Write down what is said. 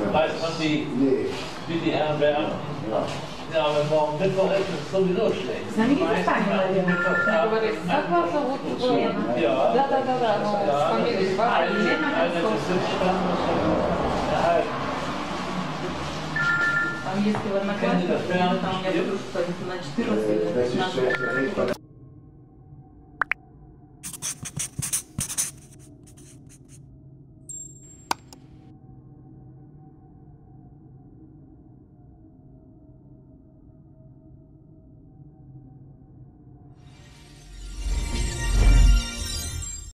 Ja, Weiß man die, Nee, wie die Herren werden? ja. Ja, aber morgen Mittwoch ist es sowieso schlecht. С нами не поставили. Mittwochabend. Говорит, согласно so also- gut. Ja. Da, da, da, da. ну, с фамилией Eine, Вафли. eine des Sitzstandes erhalten. Там если в одноклассниках, там я буду, что на 14 Äh, Das или ist 15. zuerst der Weg